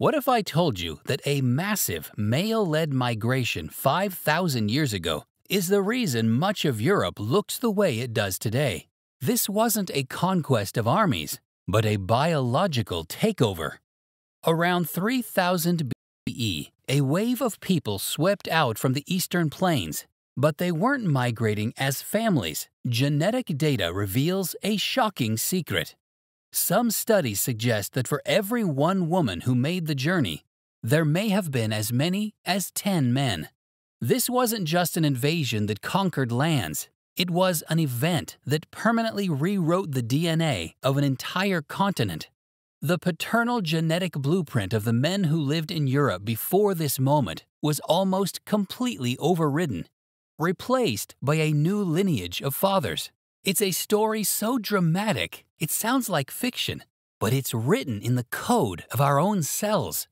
What if I told you that a massive male led migration 5,000 years ago is the reason much of Europe looks the way it does today? This wasn't a conquest of armies, but a biological takeover. Around 3000 BCE, a wave of people swept out from the eastern plains, but they weren't migrating as families. Genetic data reveals a shocking secret. Some studies suggest that for every one woman who made the journey, there may have been as many as 10 men. This wasn't just an invasion that conquered lands, it was an event that permanently rewrote the DNA of an entire continent. The paternal genetic blueprint of the men who lived in Europe before this moment was almost completely overridden, replaced by a new lineage of fathers. It's a story so dramatic, it sounds like fiction, but it's written in the code of our own cells.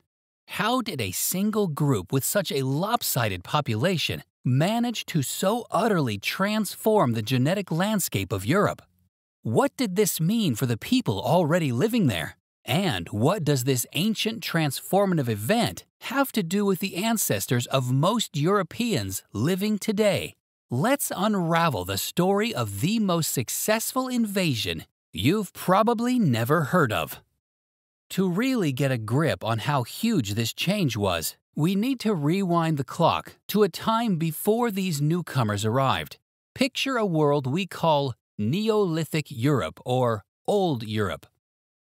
How did a single group with such a lopsided population manage to so utterly transform the genetic landscape of Europe? What did this mean for the people already living there? And what does this ancient transformative event have to do with the ancestors of most Europeans living today? Let's unravel the story of the most successful invasion you've probably never heard of. To really get a grip on how huge this change was, we need to rewind the clock to a time before these newcomers arrived. Picture a world we call Neolithic Europe or Old Europe.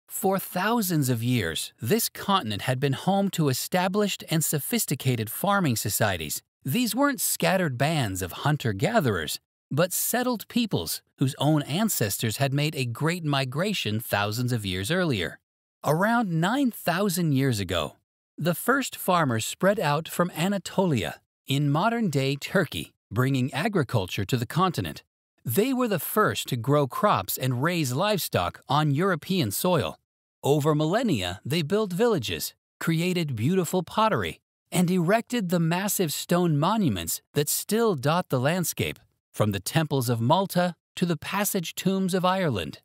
For thousands of years, this continent had been home to established and sophisticated farming societies. These weren't scattered bands of hunter gatherers, but settled peoples whose own ancestors had made a great migration thousands of years earlier. Around 9,000 years ago, the first farmers spread out from Anatolia in modern day Turkey, bringing agriculture to the continent. They were the first to grow crops and raise livestock on European soil. Over millennia, they built villages, created beautiful pottery, and erected the massive stone monuments that still dot the landscape, from the temples of Malta to the passage tombs of Ireland.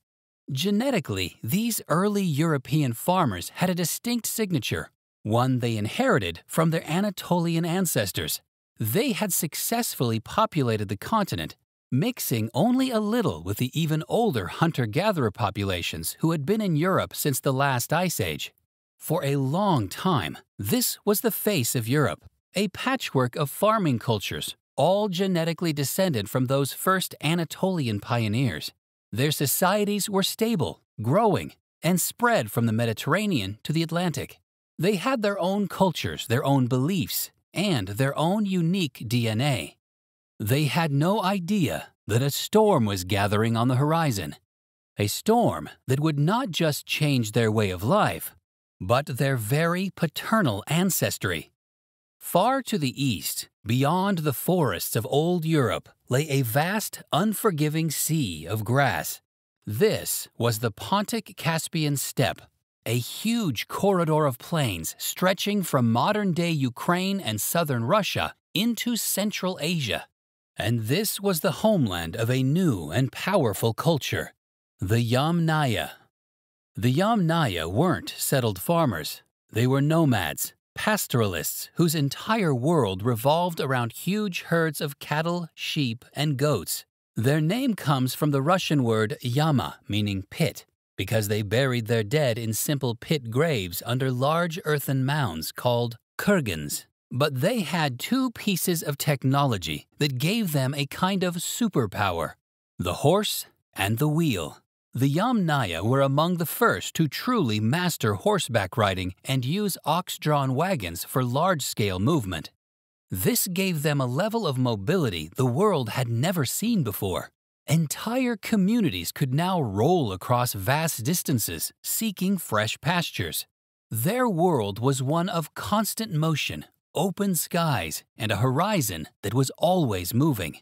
Genetically, these early European farmers had a distinct signature, one they inherited from their Anatolian ancestors. They had successfully populated the continent mixing only a little with the even older hunter gatherer populations who had been in Europe since the last ice age. For a long time, this was the face of Europe, a patchwork of farming cultures, all genetically descended from those first Anatolian pioneers. Their societies were stable, growing, and spread from the Mediterranean to the Atlantic. They had their own cultures, their own beliefs, and their own unique DNA. They had no idea that a storm was gathering on the horizon. A storm that would not just change their way of life, but their very paternal ancestry. Far to the east, beyond the forests of old Europe, lay a vast, unforgiving sea of grass. This was the Pontic Caspian Steppe, a huge corridor of plains stretching from modern day Ukraine and southern Russia into Central Asia. And this was the homeland of a new and powerful culture, the Yamnaya. The Yamnaya weren't settled farmers. They were nomads, pastoralists whose entire world revolved around huge herds of cattle, sheep, and goats. Their name comes from the Russian word yama, meaning pit, because they buried their dead in simple pit graves under large earthen mounds called kurgans. But they had two pieces of technology that gave them a kind of superpower the horse and the wheel. The Yamnaya were among the first to truly master horseback riding and use ox drawn wagons for large scale movement. This gave them a level of mobility the world had never seen before. Entire communities could now roll across vast distances, seeking fresh pastures. Their world was one of constant motion, open skies, and a horizon that was always moving.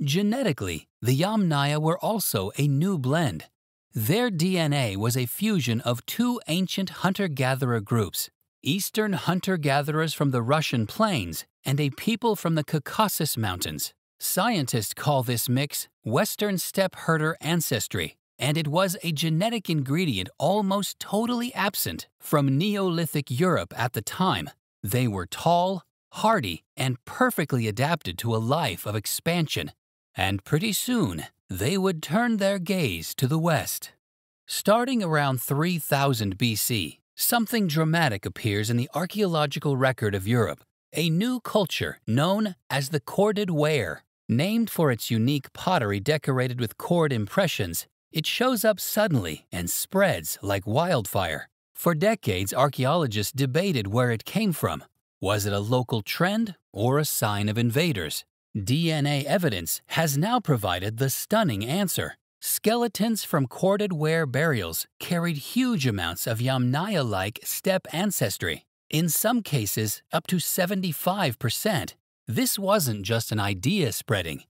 Genetically, the Yamnaya were also a new blend. Their DNA was a fusion of two ancient hunter gatherer groups Eastern hunter gatherers from the Russian plains and a people from the Caucasus Mountains. Scientists call this mix Western steppe herder ancestry, and it was a genetic ingredient almost totally absent from Neolithic Europe at the time. They were tall, hardy, and perfectly adapted to a life of expansion. And pretty soon, they would turn their gaze to the west. Starting around 3000 BC, something dramatic appears in the archaeological record of Europe a new culture known as the corded ware. Named for its unique pottery decorated with cord impressions, it shows up suddenly and spreads like wildfire. For decades, archaeologists debated where it came from. Was it a local trend or a sign of invaders? DNA evidence has now provided the stunning answer. Skeletons from corded ware burials carried huge amounts of Yamnaya like steppe ancestry, in some cases, up to 75%. This wasn't just an idea spreading,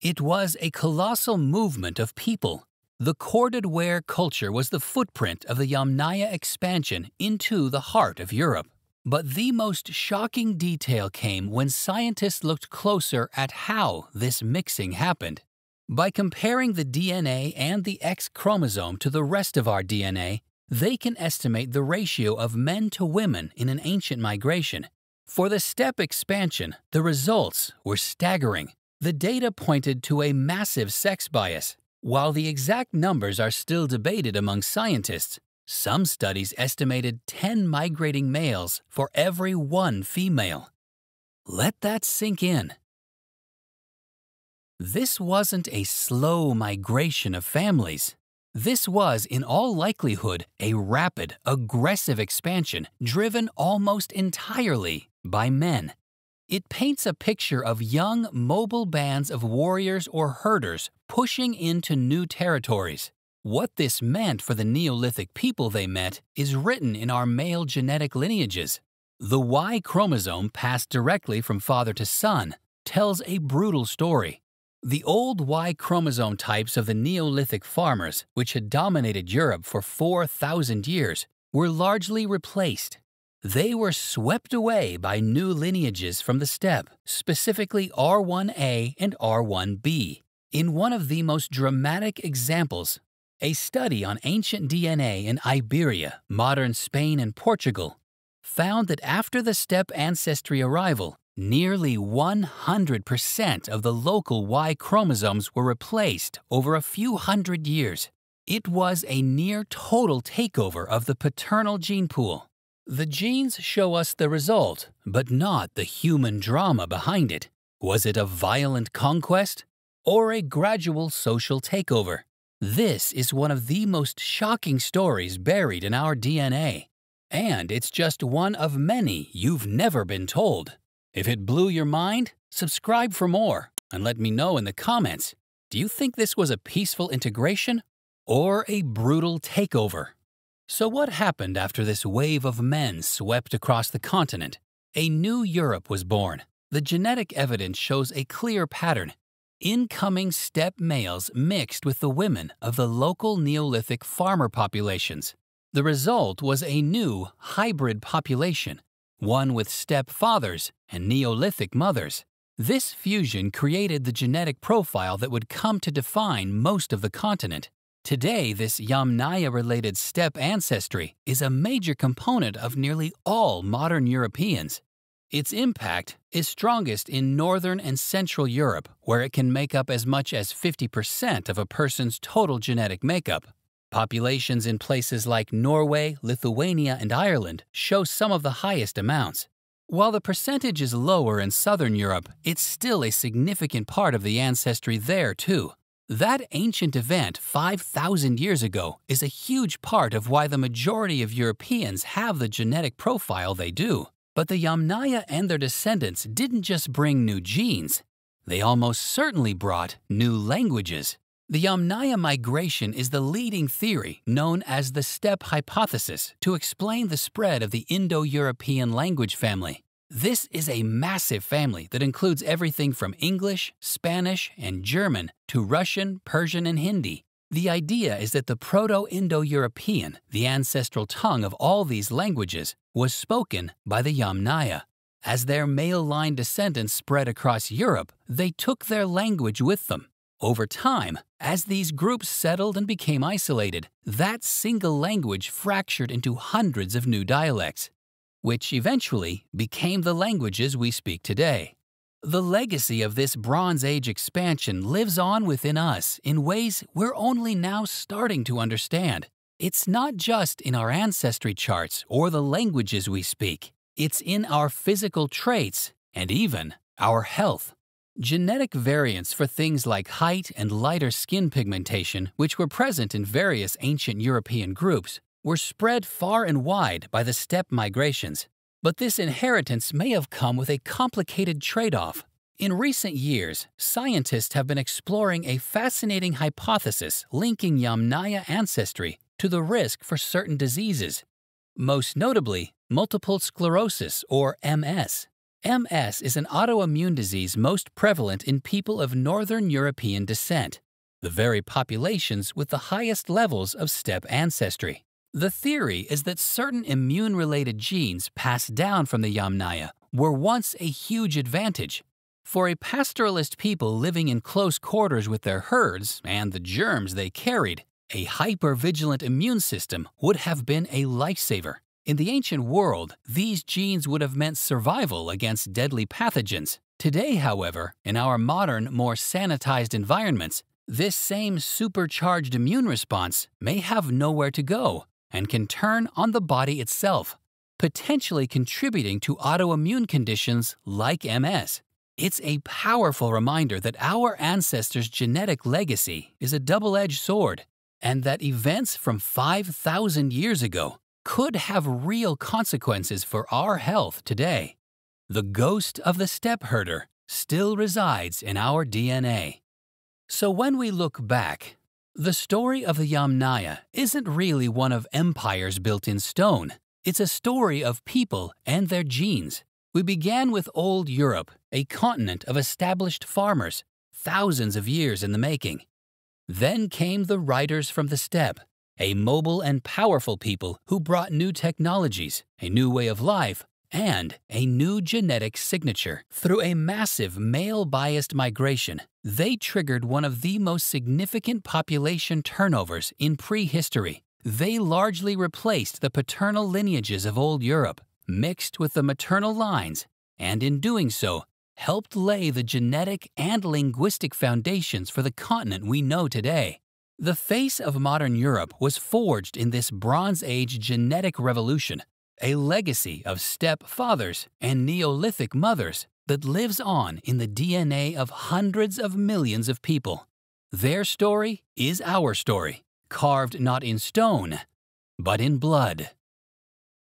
it was a colossal movement of people. The corded ware culture was the footprint of the Yamnaya expansion into the heart of Europe. But the most shocking detail came when scientists looked closer at how this mixing happened. By comparing the DNA and the X chromosome to the rest of our DNA, they can estimate the ratio of men to women in an ancient migration. For the steppe expansion, the results were staggering. The data pointed to a massive sex bias. While the exact numbers are still debated among scientists, some studies estimated 10 migrating males for every one female. Let that sink in. This wasn't a slow migration of families. This was, in all likelihood, a rapid, aggressive expansion driven almost entirely by men. It paints a picture of young, mobile bands of warriors or herders pushing into new territories. What this meant for the Neolithic people they met is written in our male genetic lineages. The Y chromosome passed directly from father to son tells a brutal story. The old Y chromosome types of the Neolithic farmers, which had dominated Europe for 4,000 years, were largely replaced. They were swept away by new lineages from the steppe, specifically R1a and R1b. In one of the most dramatic examples, a study on ancient DNA in Iberia, modern Spain, and Portugal found that after the steppe ancestry arrival, Nearly 100% of the local Y chromosomes were replaced over a few hundred years. It was a near total takeover of the paternal gene pool. The genes show us the result, but not the human drama behind it. Was it a violent conquest or a gradual social takeover? This is one of the most shocking stories buried in our DNA. And it's just one of many you've never been told. If it blew your mind, subscribe for more and let me know in the comments. Do you think this was a peaceful integration or a brutal takeover? So, what happened after this wave of men swept across the continent? A new Europe was born. The genetic evidence shows a clear pattern. Incoming steppe males mixed with the women of the local Neolithic farmer populations. The result was a new hybrid population one with steppe fathers and Neolithic mothers. This fusion created the genetic profile that would come to define most of the continent. Today, this Yamnaya related steppe ancestry is a major component of nearly all modern Europeans. Its impact is strongest in Northern and Central Europe, where it can make up as much as 50% of a person's total genetic makeup. Populations in places like Norway, Lithuania, and Ireland show some of the highest amounts. While the percentage is lower in Southern Europe, it's still a significant part of the ancestry there, too. That ancient event 5,000 years ago is a huge part of why the majority of Europeans have the genetic profile they do. But the Yamnaya and their descendants didn't just bring new genes, they almost certainly brought new languages. The Yamnaya migration is the leading theory known as the steppe hypothesis to explain the spread of the Indo-European language family. This is a massive family that includes everything from English, Spanish, and German to Russian, Persian, and Hindi. The idea is that the Proto-Indo-European, the ancestral tongue of all these languages, was spoken by the Yamnaya. As their male line descendants spread across Europe, they took their language with them. Over time, as these groups settled and became isolated, that single language fractured into hundreds of new dialects, which eventually became the languages we speak today. The legacy of this Bronze Age expansion lives on within us in ways we're only now starting to understand. It's not just in our ancestry charts or the languages we speak, it's in our physical traits and even our health. Genetic variants for things like height and lighter skin pigmentation, which were present in various ancient European groups, were spread far and wide by the steppe migrations. But this inheritance may have come with a complicated trade off. In recent years, scientists have been exploring a fascinating hypothesis linking Yamnaya ancestry to the risk for certain diseases, most notably multiple sclerosis or MS. MS is an autoimmune disease most prevalent in people of Northern European descent, the very populations with the highest levels of steppe ancestry. The theory is that certain immune related genes passed down from the Yamnaya were once a huge advantage. For a pastoralist people living in close quarters with their herds and the germs they carried, a hypervigilant immune system would have been a lifesaver. In the ancient world, these genes would have meant survival against deadly pathogens. Today, however, in our modern, more sanitized environments, this same supercharged immune response may have nowhere to go and can turn on the body itself, potentially contributing to autoimmune conditions like MS. It's a powerful reminder that our ancestors' genetic legacy is a double edged sword, and that events from 5,000 years ago could have real consequences for our health today. The ghost of the steppe herder still resides in our DNA. So when we look back, the story of the Yamnaya isn't really one of empires built in stone. It's a story of people and their genes. We began with old Europe, a continent of established farmers, thousands of years in the making. Then came the riders from the steppe, a mobile and powerful people who brought new technologies, a new way of life, and a new genetic signature. Through a massive male biased migration, they triggered one of the most significant population turnovers in prehistory. They largely replaced the paternal lineages of old Europe, mixed with the maternal lines, and in doing so, helped lay the genetic and linguistic foundations for the continent we know today. The face of modern Europe was forged in this Bronze Age genetic revolution a legacy of steppe fathers and Neolithic mothers that lives on in the DNA of hundreds of millions of people. Their story is our story, carved not in stone, but in blood.